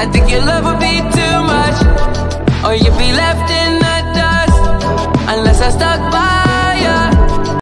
I think your love would be too much, or you'd be left in the dust unless I stuck by.